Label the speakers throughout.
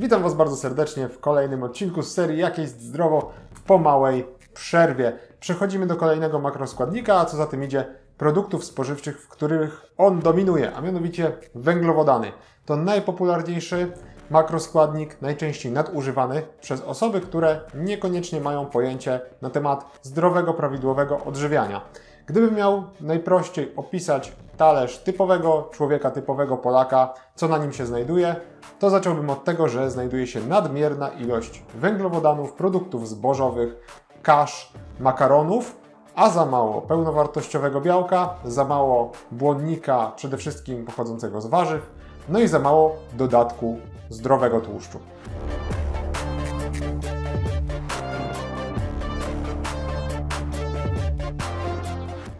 Speaker 1: Witam Was bardzo serdecznie w kolejnym odcinku z serii Jak jeść zdrowo po małej przerwie. Przechodzimy do kolejnego makroskładnika, a co za tym idzie produktów spożywczych, w których on dominuje, a mianowicie węglowodany. To najpopularniejszy makroskładnik, najczęściej nadużywany przez osoby, które niekoniecznie mają pojęcie na temat zdrowego, prawidłowego odżywiania. Gdybym miał najprościej opisać talerz typowego człowieka, typowego Polaka, co na nim się znajduje, to zacząłbym od tego, że znajduje się nadmierna ilość węglowodanów, produktów zbożowych, kasz, makaronów, a za mało pełnowartościowego białka, za mało błonnika, przede wszystkim pochodzącego z warzyw, no i za mało dodatku zdrowego tłuszczu.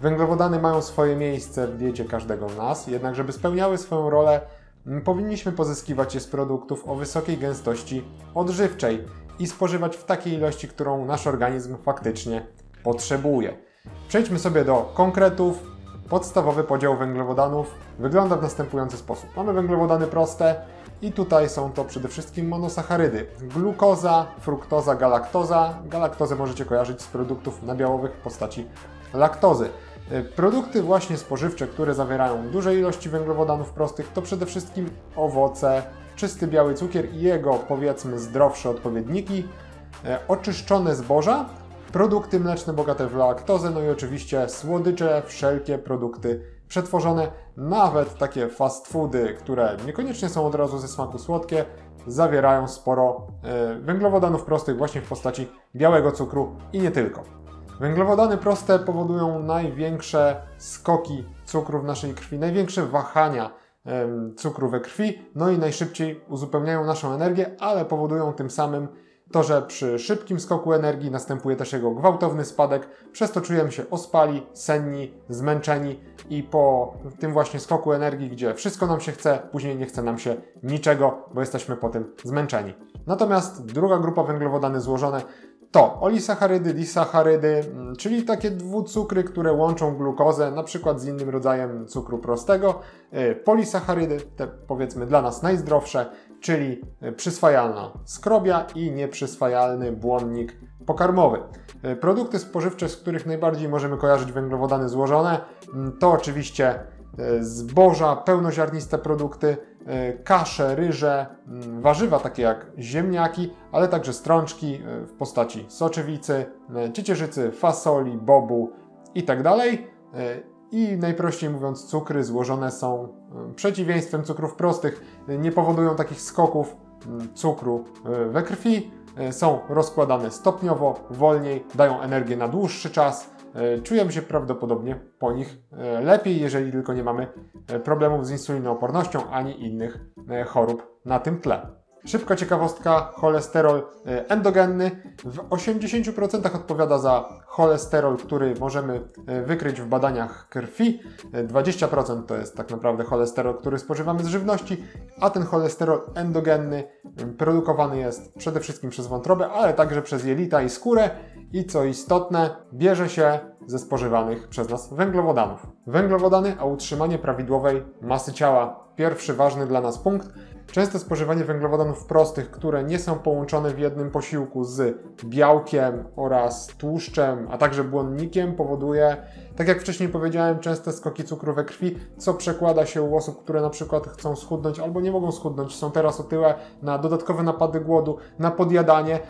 Speaker 1: Węglowodany mają swoje miejsce w diecie każdego z nas, jednak żeby spełniały swoją rolę, powinniśmy pozyskiwać je z produktów o wysokiej gęstości odżywczej i spożywać w takiej ilości, którą nasz organizm faktycznie potrzebuje. Przejdźmy sobie do konkretów. Podstawowy podział węglowodanów wygląda w następujący sposób. Mamy węglowodany proste i tutaj są to przede wszystkim monosacharydy. Glukoza, fruktoza, galaktoza. Galaktozę możecie kojarzyć z produktów nabiałowych w postaci laktozy. E, produkty właśnie spożywcze, które zawierają duże ilości węglowodanów prostych, to przede wszystkim owoce, czysty biały cukier i jego powiedzmy zdrowsze odpowiedniki, e, oczyszczone zboża, produkty mleczne bogate w laktozę, no i oczywiście słodycze, wszelkie produkty przetworzone, nawet takie fast foody, które niekoniecznie są od razu ze smaku słodkie, zawierają sporo e, węglowodanów prostych właśnie w postaci białego cukru i nie tylko. Węglowodany proste powodują największe skoki cukru w naszej krwi, największe wahania cukru we krwi, no i najszybciej uzupełniają naszą energię, ale powodują tym samym to, że przy szybkim skoku energii następuje też jego gwałtowny spadek, przez to czujemy się ospali, senni, zmęczeni i po tym właśnie skoku energii, gdzie wszystko nam się chce, później nie chce nam się niczego, bo jesteśmy po tym zmęczeni. Natomiast druga grupa węglowodany złożone to olisacharydy, disacharydy, mm, czyli takie dwucukry, które łączą glukozę na przykład z innym rodzajem cukru prostego, y, polisacharydy, te powiedzmy dla nas najzdrowsze, czyli y, przyswajalna skrobia i nieprzyswajalny błonnik pokarmowy. Y, produkty spożywcze, z których najbardziej możemy kojarzyć węglowodany złożone, mm, to oczywiście zboża, pełnoziarniste produkty, kasze, ryże, mm, warzywa takie jak ziemniaki, ale także strączki e, w postaci soczewicy, e, ciecierzycy, fasoli, bobu itd. Tak I najprościej mówiąc, cukry złożone są przeciwieństwem cukrów prostych, nie powodują takich skoków mm, cukru we krwi, są rozkładane stopniowo, wolniej, dają energię na dłuższy czas. E, czujemy się prawdopodobnie po nich e, lepiej, jeżeli tylko nie mamy e, problemów z insulinoopornością ani innych chorób na tym tle. Szybka ciekawostka, cholesterol endogenny w 80% odpowiada za cholesterol, który możemy wykryć w badaniach krwi. 20% to jest tak naprawdę cholesterol, który spożywamy z żywności, a ten cholesterol endogenny produkowany jest przede wszystkim przez wątrobę, ale także przez jelita i skórę i co istotne, bierze się ze spożywanych przez nas węglowodanów. Węglowodany, a utrzymanie prawidłowej masy ciała. Pierwszy ważny dla nas punkt. Częste spożywanie węglowodanów prostych, które nie są połączone w jednym posiłku z białkiem oraz tłuszczem, a także błonnikiem, powoduje, tak jak wcześniej powiedziałem, częste skoki cukru we krwi, co przekłada się u osób, które na przykład chcą schudnąć albo nie mogą schudnąć, są teraz otyłe, na dodatkowe napady głodu, na podjadanie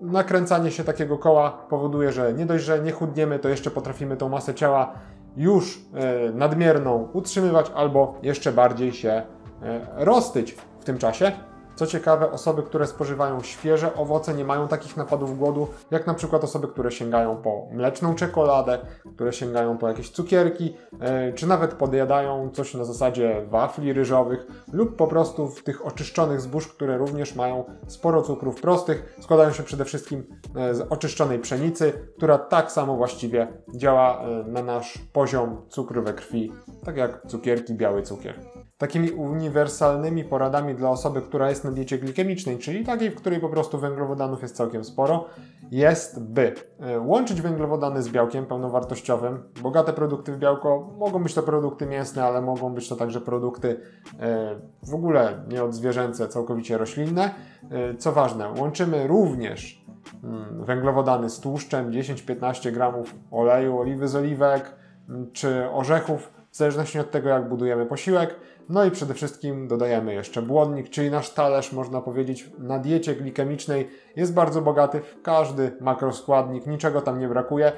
Speaker 1: nakręcanie się takiego koła powoduje, że nie dość, że nie chudniemy, to jeszcze potrafimy tą masę ciała już e, nadmierną utrzymywać albo jeszcze bardziej się e, roztyć w tym czasie. Co ciekawe, osoby, które spożywają świeże owoce, nie mają takich napadów głodu, jak na przykład osoby, które sięgają po mleczną czekoladę, które sięgają po jakieś cukierki, e, czy nawet podjadają coś na zasadzie wafli ryżowych, lub po prostu w tych oczyszczonych zbóż, które również mają sporo cukrów prostych, składają się przede wszystkim e, z oczyszczonej pszenicy, która tak samo właściwie działa e, na nasz poziom cukru we krwi, tak jak cukierki, biały cukier. Takimi uniwersalnymi poradami dla osoby, która jest na diecie glikemicznej, czyli takiej, w której po prostu węglowodanów jest całkiem sporo, jest, by e, łączyć węglowodany z białkiem pełnowartościowym. Bogate produkty w białko mogą być to produkty mięsne, ale mogą być to także produkty e, w ogóle nieodzwierzęce, całkowicie roślinne. E, co ważne, łączymy również mm, węglowodany z tłuszczem, 10-15 gramów oleju, oliwy z oliwek mm, czy orzechów, w zależności od tego, jak budujemy posiłek. No i przede wszystkim dodajemy jeszcze błonnik, czyli nasz talerz, można powiedzieć, na diecie glikemicznej jest bardzo bogaty w każdy makroskładnik, niczego tam nie brakuje.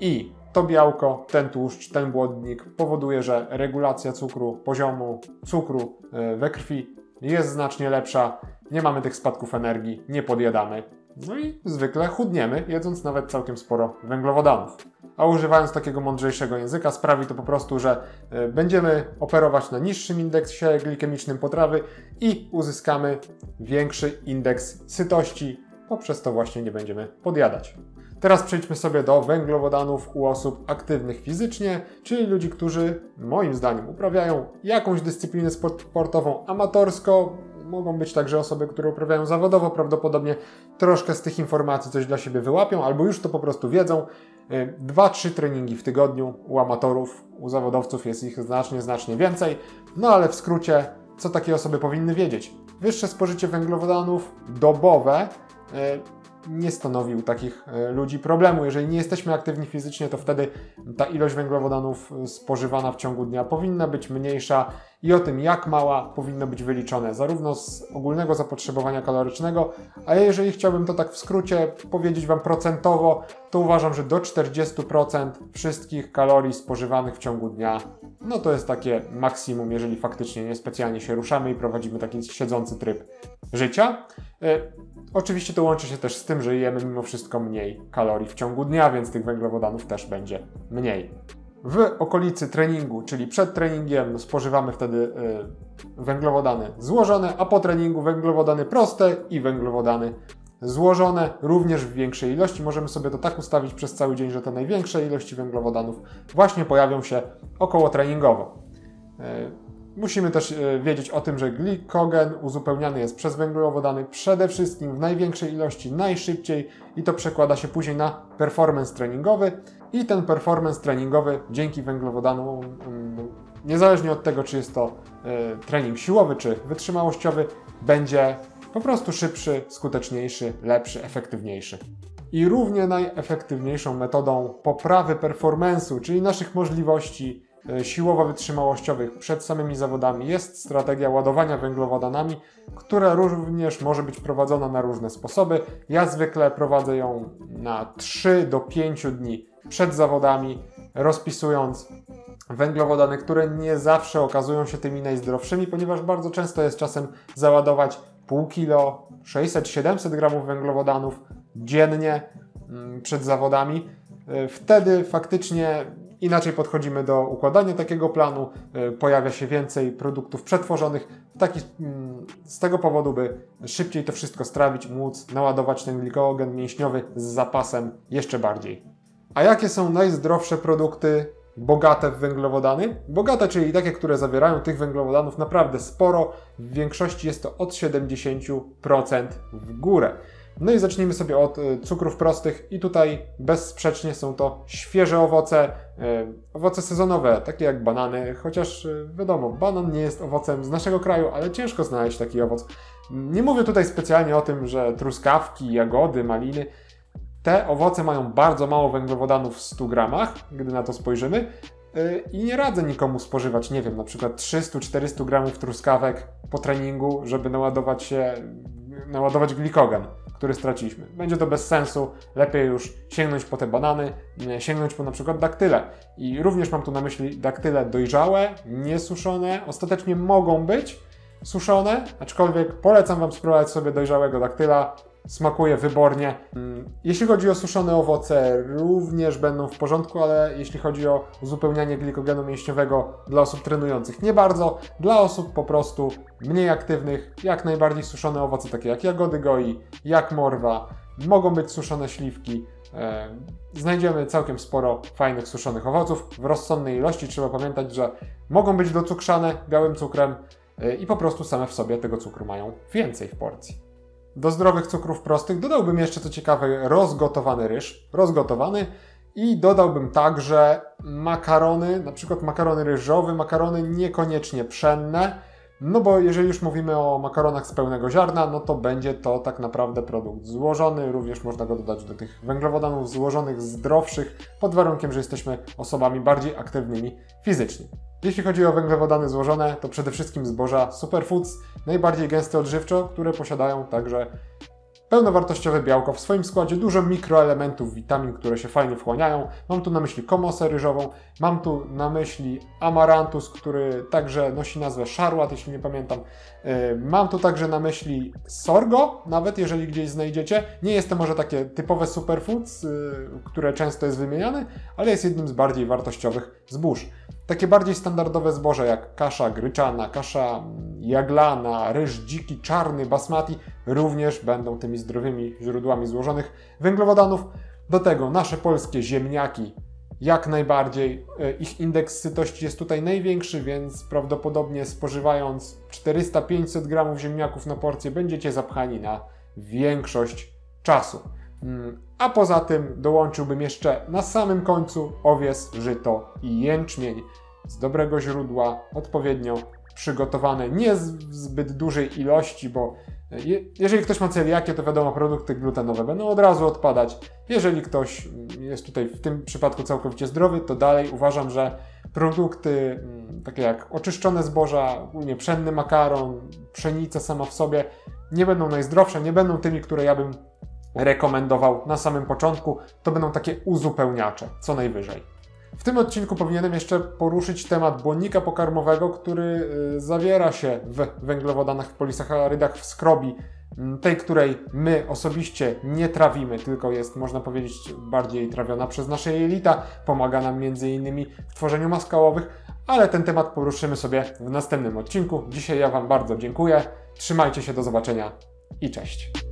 Speaker 1: I to białko, ten tłuszcz, ten błonnik powoduje, że regulacja cukru, poziomu cukru e, we krwi jest znacznie lepsza, nie mamy tych spadków energii, nie podjadamy. No i zwykle chudniemy, jedząc nawet całkiem sporo węglowodanów a używając takiego mądrzejszego języka sprawi to po prostu, że e, będziemy operować na niższym indeksie glikemicznym potrawy i uzyskamy większy indeks sytości, poprzez to właśnie nie będziemy podjadać. Teraz przejdźmy sobie do węglowodanów u osób aktywnych fizycznie, czyli ludzi, którzy moim zdaniem uprawiają jakąś dyscyplinę sportową amatorsko. Mogą być także osoby, które uprawiają zawodowo, prawdopodobnie troszkę z tych informacji coś dla siebie wyłapią, albo już to po prostu wiedzą. Y, dwa, trzy treningi w tygodniu u amatorów, u zawodowców jest ich znacznie, znacznie więcej. No ale w skrócie, co takie osoby powinny wiedzieć? Wyższe spożycie węglowodanów dobowe y, nie stanowi u takich e, ludzi problemu. Jeżeli nie jesteśmy aktywni fizycznie, to wtedy ta ilość węglowodanów e, spożywana w ciągu dnia powinna być mniejsza i o tym, jak mała, powinno być wyliczone zarówno z ogólnego zapotrzebowania kalorycznego, a jeżeli chciałbym to tak w skrócie powiedzieć Wam procentowo, to uważam, że do 40% wszystkich kalorii spożywanych w ciągu dnia, no to jest takie maksimum, jeżeli faktycznie niespecjalnie się ruszamy i prowadzimy taki siedzący tryb życia. E, Oczywiście to łączy się też z tym, że jemy mimo wszystko mniej kalorii w ciągu dnia, więc tych węglowodanów też będzie mniej. W okolicy treningu, czyli przed treningiem, spożywamy wtedy y, węglowodany złożone, a po treningu węglowodany proste i węglowodany złożone również w większej ilości. Możemy sobie to tak ustawić przez cały dzień, że te największe ilości węglowodanów właśnie pojawią się około treningowo. Musimy też e, wiedzieć o tym, że glikogen uzupełniany jest przez węglowodany przede wszystkim w największej ilości, najszybciej i to przekłada się później na performance treningowy i ten performance treningowy dzięki węglowodanom, mm, niezależnie od tego, czy jest to e, trening siłowy, czy wytrzymałościowy, będzie po prostu szybszy, skuteczniejszy, lepszy, efektywniejszy. I równie najefektywniejszą metodą poprawy performance'u, czyli naszych możliwości siłowo-wytrzymałościowych przed samymi zawodami jest strategia ładowania węglowodanami, która również może być prowadzona na różne sposoby. Ja zwykle prowadzę ją na 3 do 5 dni przed zawodami, rozpisując węglowodany, które nie zawsze okazują się tymi najzdrowszymi, ponieważ bardzo często jest czasem załadować pół kilo, 600-700 gramów węglowodanów dziennie mm, przed zawodami. E, wtedy faktycznie Inaczej podchodzimy do układania takiego planu, e, pojawia się więcej produktów przetworzonych, taki, mm, z tego powodu, by szybciej to wszystko strawić, móc naładować ten glikogen mięśniowy z zapasem jeszcze bardziej. A jakie są najzdrowsze produkty bogate w węglowodany? Bogate, czyli takie, które zawierają tych węglowodanów naprawdę sporo. W większości jest to od 70% w górę. No i zacznijmy sobie od e, cukrów prostych. I tutaj bezsprzecznie są to świeże owoce, e, owoce sezonowe, takie jak banany, chociaż e, wiadomo, banan nie jest owocem z naszego kraju, ale ciężko znaleźć taki owoc. Nie mówię tutaj specjalnie o tym, że truskawki, jagody, maliny, te owoce mają bardzo mało węglowodanów w 100 gramach, gdy na to spojrzymy, i nie radzę nikomu spożywać, nie wiem, na przykład 300-400 gramów truskawek po treningu, żeby naładować się, naładować glikogen który straciliśmy. Będzie to bez sensu, lepiej już sięgnąć po te banany, sięgnąć po na przykład daktyle. I również mam tu na myśli daktyle dojrzałe, niesuszone, ostatecznie mogą być suszone, aczkolwiek polecam Wam spróbować sobie dojrzałego daktyla, smakuje wybornie. Mm, jeśli chodzi o suszone owoce, również będą w porządku, ale jeśli chodzi o uzupełnianie glikogenu mięśniowego dla osób trenujących, nie bardzo. Dla osób po prostu mniej aktywnych, jak najbardziej suszone owoce, takie jak jagody goi, jak morwa, mogą być suszone śliwki. E, znajdziemy całkiem sporo fajnych suszonych owoców w rozsądnej ilości. Trzeba pamiętać, że mogą być docukrzane białym cukrem e, i po prostu same w sobie tego cukru mają więcej w porcji. Do zdrowych cukrów prostych dodałbym jeszcze co ciekawe rozgotowany ryż, rozgotowany. I dodałbym także makarony, na przykład makarony ryżowe, makarony niekoniecznie pszenne, no bo jeżeli już mówimy o makaronach z pełnego ziarna, no to będzie to tak naprawdę produkt złożony, również można go dodać do tych węglowodanów złożonych, zdrowszych, pod warunkiem, że jesteśmy osobami bardziej aktywnymi fizycznie. Jeśli chodzi o węglowodany złożone, to przede wszystkim zboża superfoods, najbardziej gęste odżywczo, które posiadają także pełnowartościowe białko w swoim składzie, dużo mikroelementów, witamin, które się fajnie wchłaniają. Mam tu na myśli komosę ryżową, mam tu na myśli amarantus, który także nosi nazwę szarłat, jeśli nie pamiętam. E, mam tu także na myśli sorgo, nawet jeżeli gdzieś znajdziecie. Nie jest to może takie typowe superfoods, e, które często jest wymieniane, ale jest jednym z bardziej wartościowych zbóż. Takie bardziej standardowe zboże jak kasza gryczana, kasza jaglana, ryż dziki, czarny, basmati również będą tymi zdrowymi źródłami złożonych węglowodanów. Do tego nasze polskie ziemniaki jak najbardziej. E, ich indeks sytości jest tutaj największy, więc prawdopodobnie spożywając 400-500 gramów ziemniaków na porcję będziecie zapchani na większość czasu. Mm, a poza tym dołączyłbym jeszcze na samym końcu owies, żyto i jęczmień z dobrego źródła, odpowiednio przygotowane, nie w zbyt dużej ilości, bo je, jeżeli ktoś ma celiakię, to wiadomo, produkty glutenowe będą od razu odpadać. Jeżeli ktoś jest tutaj w tym przypadku całkowicie zdrowy, to dalej uważam, że produkty mm, takie jak oczyszczone zboża, ogólnie pszenny makaron, pszenica sama w sobie, nie będą najzdrowsze, nie będą tymi, które ja bym rekomendował na samym początku. To będą takie uzupełniacze, co najwyżej. W tym odcinku powinienem jeszcze poruszyć temat błonnika pokarmowego, który y, zawiera się w węglowodanach, w polisacharydach, w skrobi, tej, której my osobiście nie trawimy, tylko jest, można powiedzieć, bardziej trawiona przez nasze jelita, pomaga nam m.in. w tworzeniu maskałowych, ale ten temat poruszymy sobie w następnym odcinku. Dzisiaj ja Wam bardzo dziękuję, trzymajcie się, do zobaczenia i cześć.